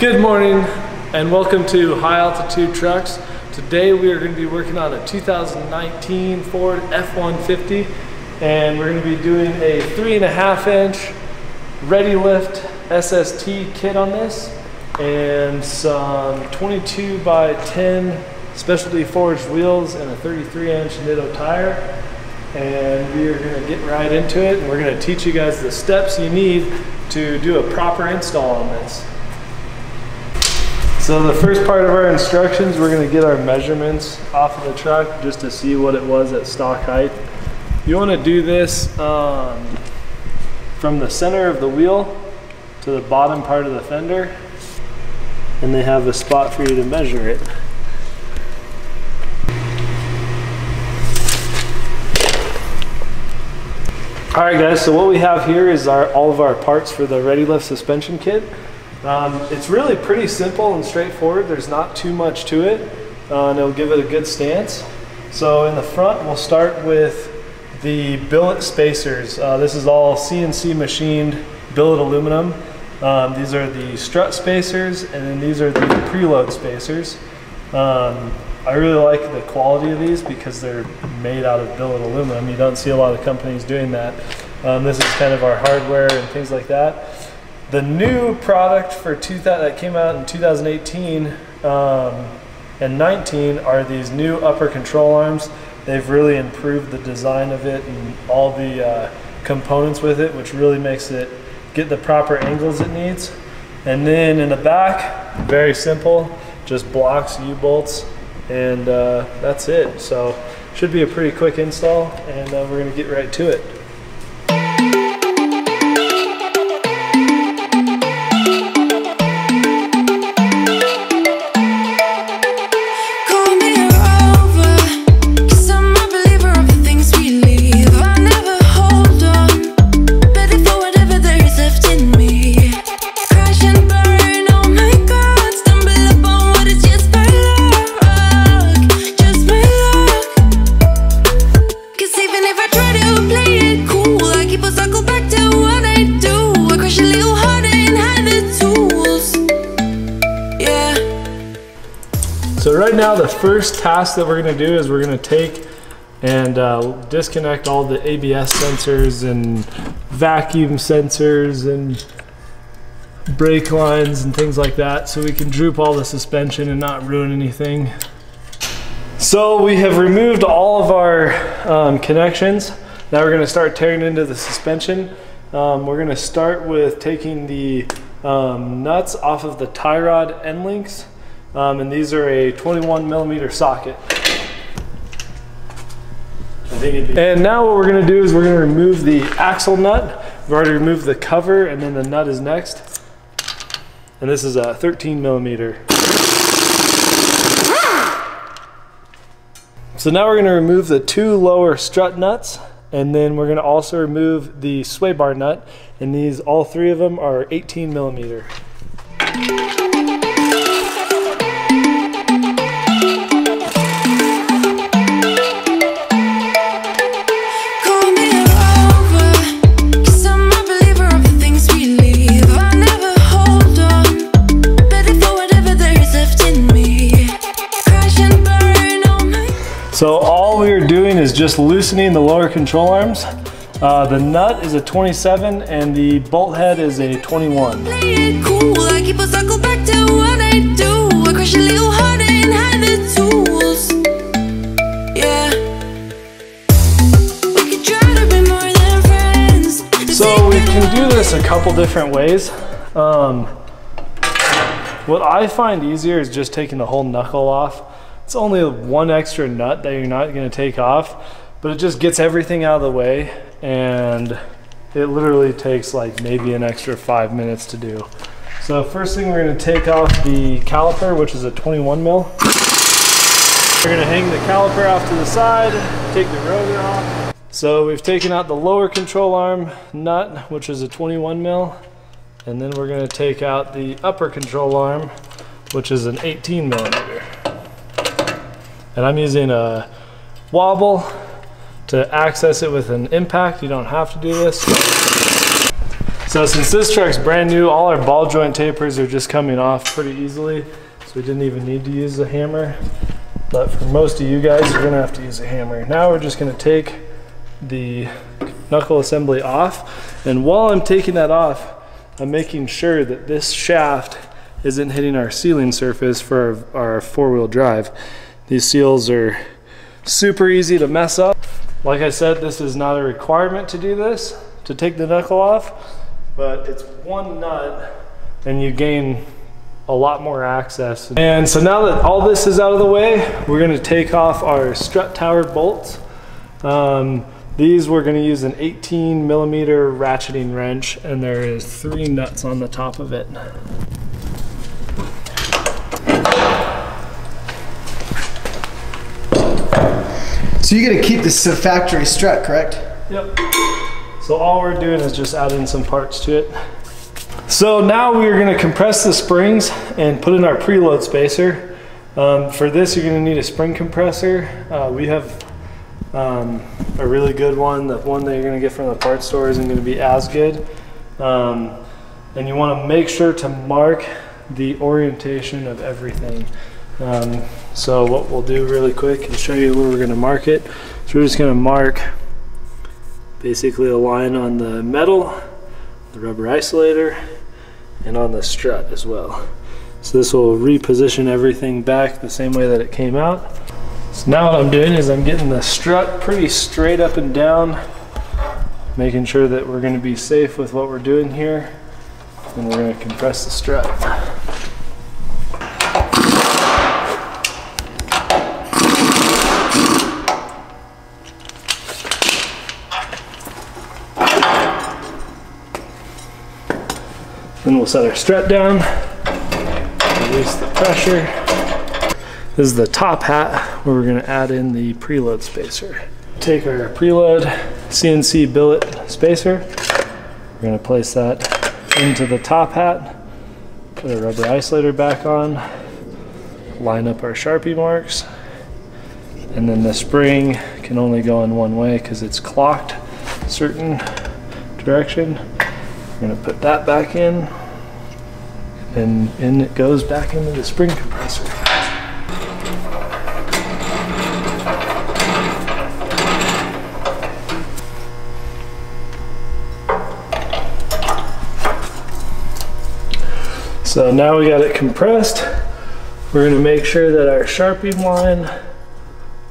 Good morning and welcome to High Altitude Trucks. Today we are going to be working on a 2019 Ford F-150 and we're going to be doing a three and a half inch ready lift SST kit on this and some 22 by 10 specialty forged wheels and a 33 inch Nitto tire and we are going to get right into it and we're going to teach you guys the steps you need to do a proper install on this. So the first part of our instructions, we're gonna get our measurements off of the truck just to see what it was at stock height. You wanna do this um, from the center of the wheel to the bottom part of the fender, and they have a spot for you to measure it. All right guys, so what we have here is our, all of our parts for the Ready Lift suspension kit. Um, it's really pretty simple and straightforward. There's not too much to it, uh, and it'll give it a good stance. So in the front, we'll start with the billet spacers. Uh, this is all CNC machined billet aluminum. Um, these are the strut spacers, and then these are the preload spacers. Um, I really like the quality of these because they're made out of billet aluminum. You don't see a lot of companies doing that. Um, this is kind of our hardware and things like that. The new product for 2000 that came out in 2018 um, and 19 are these new upper control arms. They've really improved the design of it and all the uh, components with it, which really makes it get the proper angles it needs. And then in the back, very simple, just blocks, U-bolts, and uh, that's it. So should be a pretty quick install and uh, we're gonna get right to it. So right now the first task that we're gonna do is we're gonna take and uh, disconnect all the ABS sensors and vacuum sensors and brake lines and things like that so we can droop all the suspension and not ruin anything. So we have removed all of our um, connections. Now we're gonna start tearing into the suspension. Um, we're gonna start with taking the um, nuts off of the tie rod end links um, and these are a 21 millimeter socket. And now what we're gonna do is we're gonna remove the axle nut. We've already removed the cover and then the nut is next. And this is a 13 millimeter. So now we're gonna remove the two lower strut nuts and then we're gonna also remove the sway bar nut and these, all three of them are 18 millimeter. Just loosening the lower control arms. Uh, the nut is a 27 and the bolt head is a 21. So we can do this a couple different ways. Um, what I find easier is just taking the whole knuckle off. It's only one extra nut that you're not gonna take off, but it just gets everything out of the way and it literally takes like maybe an extra five minutes to do. So first thing we're gonna take off the caliper, which is a 21 mil. We're gonna hang the caliper off to the side, take the rotor off. So we've taken out the lower control arm nut, which is a 21 mil, and then we're gonna take out the upper control arm, which is an 18 millimeter. And I'm using a wobble to access it with an impact. You don't have to do this. So since this truck's brand new, all our ball joint tapers are just coming off pretty easily. So we didn't even need to use a hammer. But for most of you guys, you're gonna have to use a hammer. Now we're just gonna take the knuckle assembly off. And while I'm taking that off, I'm making sure that this shaft isn't hitting our sealing surface for our, our four-wheel drive. These seals are super easy to mess up. Like I said, this is not a requirement to do this, to take the knuckle off, but it's one nut and you gain a lot more access. And so now that all this is out of the way, we're gonna take off our strut tower bolts. Um, these we're gonna use an 18 millimeter ratcheting wrench and there is three nuts on the top of it. So you're gonna keep this factory strut, correct? Yep. So all we're doing is just adding some parts to it. So now we're gonna compress the springs and put in our preload spacer. Um, for this, you're gonna need a spring compressor. Uh, we have um, a really good one. The one that you're gonna get from the parts store isn't gonna be as good. Um, and you wanna make sure to mark the orientation of everything. Um, so what we'll do really quick is show you where we're gonna mark it. So we're just gonna mark basically a line on the metal, the rubber isolator, and on the strut as well. So this will reposition everything back the same way that it came out. So now what I'm doing is I'm getting the strut pretty straight up and down, making sure that we're gonna be safe with what we're doing here. And we're gonna compress the strut. Then we'll set our strut down, release the pressure. This is the top hat where we're gonna add in the preload spacer. Take our preload CNC billet spacer. We're gonna place that into the top hat, put our rubber isolator back on, line up our Sharpie marks, and then the spring can only go in one way because it's clocked a certain direction. We're gonna put that back in and in it goes back into the spring compressor. So now we got it compressed. We're gonna make sure that our Sharpie line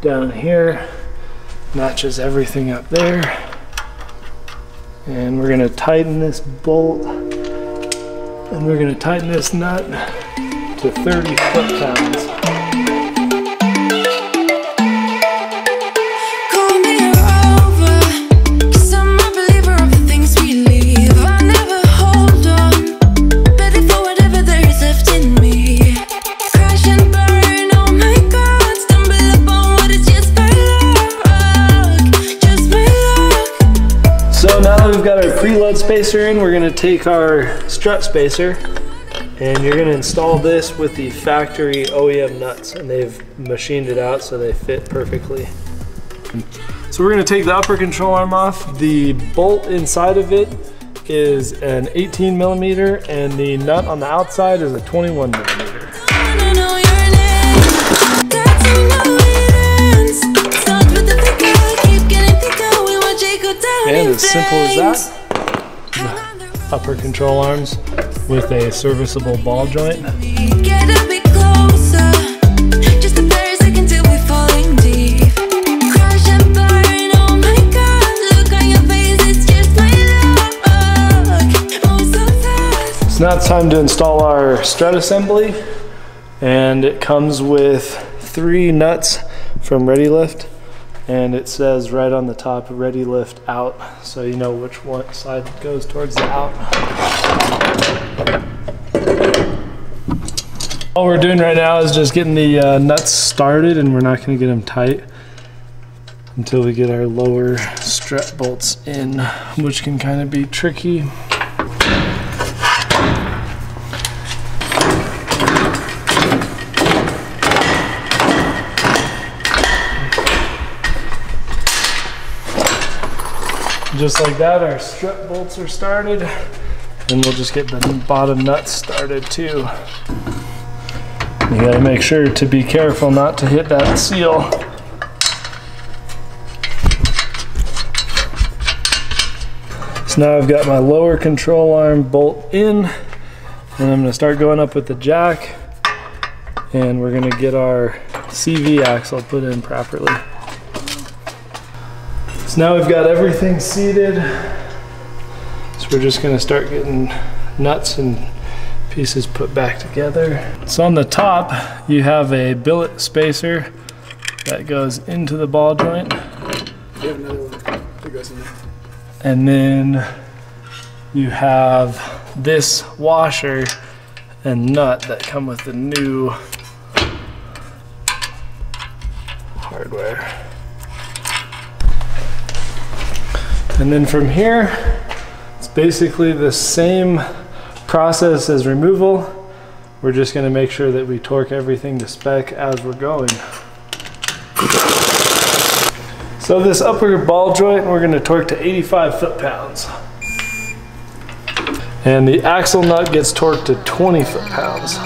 down here matches everything up there. And we're gonna tighten this bolt and we're gonna tighten this nut to 30 foot we're gonna take our strut spacer and you're gonna install this with the factory OEM nuts and they've machined it out so they fit perfectly. So we're gonna take the upper control arm off. The bolt inside of it is an 18 millimeter and the nut on the outside is a 21 millimeter. wanna know your name. That's how we know it ends. Starts with the thicker, keep getting thicker. We watch it go down And as simple as that, upper control arms with a serviceable ball joint. Get a bit closer. Just a bare second till we're falling deep. Crash and burn. Oh my God, look on your face. It's just my luck. Moves so. So now it's time to install our strut assembly and it comes with three nuts from ReadyLift and it says right on the top Ready Lift out so you know which one side goes towards the out. All we're doing right now is just getting the uh, nuts started and we're not going to get them tight until we get our lower strut bolts in which can kind of be tricky. Just like that, our strut bolts are started. And we'll just get the bottom nuts started too. You gotta make sure to be careful not to hit that seal. So now I've got my lower control arm bolt in and I'm gonna start going up with the jack and we're gonna get our CV axle put in properly. So now we've got everything seated. So we're just gonna start getting nuts and pieces put back together. So on the top, you have a billet spacer that goes into the ball joint. You have another one that goes in there. And then you have this washer and nut that come with the new hardware. And then from here, it's basically the same process as removal. We're just gonna make sure that we torque everything to spec as we're going. So this upper ball joint, we're gonna torque to 85 foot-pounds. And the axle nut gets torqued to 20 foot-pounds.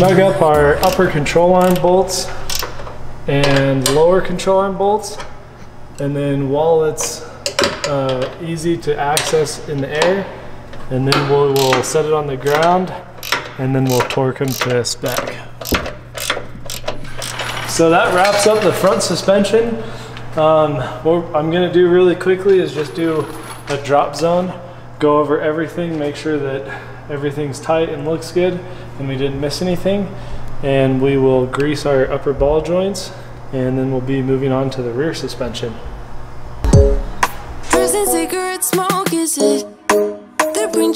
Snug up our upper control arm bolts and lower control arm bolts. And then while it's uh, easy to access in the air, and then we'll, we'll set it on the ground and then we'll torque them to spec. So that wraps up the front suspension. Um, what I'm gonna do really quickly is just do a drop zone, go over everything, make sure that everything's tight and looks good and we didn't miss anything. And we will grease our upper ball joints and then we'll be moving on to the rear suspension. Cigarette smoke, is it?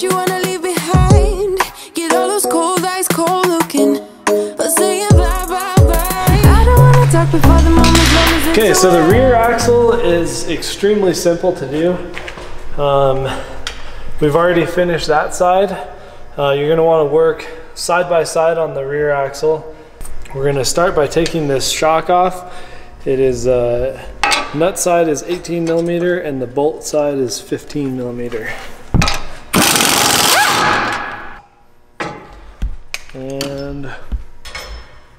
You wanna leave behind. Get all those cold eyes cold looking. But saying bye bye bye. I don't wanna talk before the moment's long as it's Okay, so the rear axle is extremely simple to do. Um, we've already finished that side. Uh, you're gonna wanna work side by side on the rear axle. We're gonna start by taking this shock off. It is, uh, nut side is 18 millimeter and the bolt side is 15 millimeter. And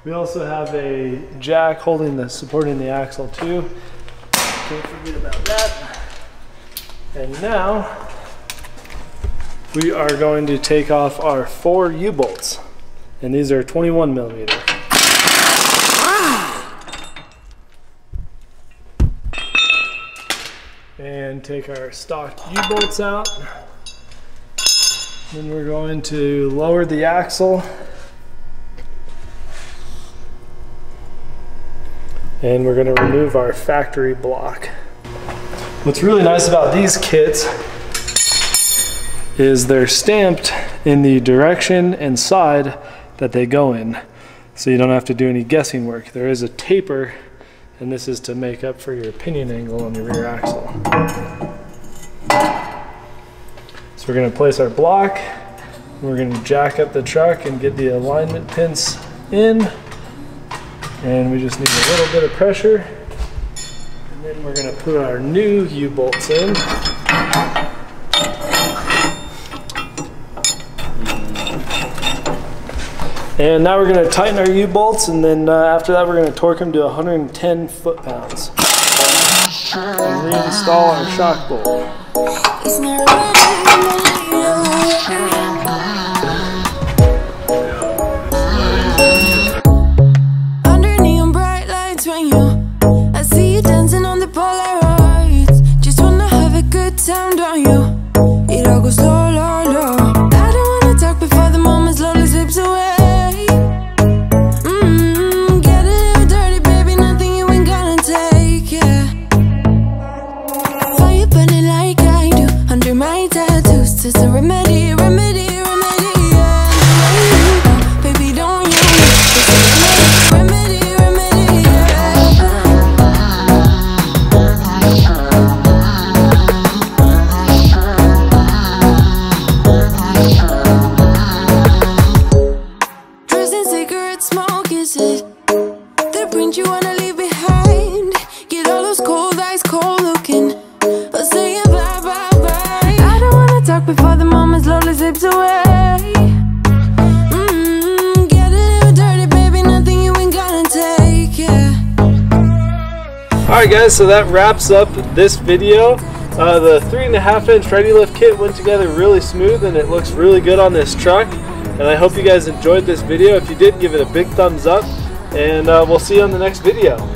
we also have a jack holding the supporting the axle too. Can't forget about that. And now we are going to take off our four U-bolts. And these are 21 millimeter. And take our stock U-bolts out. Then we're going to lower the axle and we're going to remove our factory block. What's really nice about these kits is they're stamped in the direction and side that they go in. So you don't have to do any guessing work. There is a taper and this is to make up for your pinion angle on the rear axle. So we're going to place our block. We're going to jack up the truck and get the alignment pins in and we just need a little bit of pressure. And then we're gonna put our new U-bolts in. And now we're gonna tighten our U-bolts and then uh, after that we're gonna torque them to 110 foot-pounds. And reinstall our shock bolt. So that wraps up this video. Uh, the three and a half inch ready lift kit went together really smooth and it looks really good on this truck. And I hope you guys enjoyed this video. If you did, give it a big thumbs up and uh, we'll see you on the next video.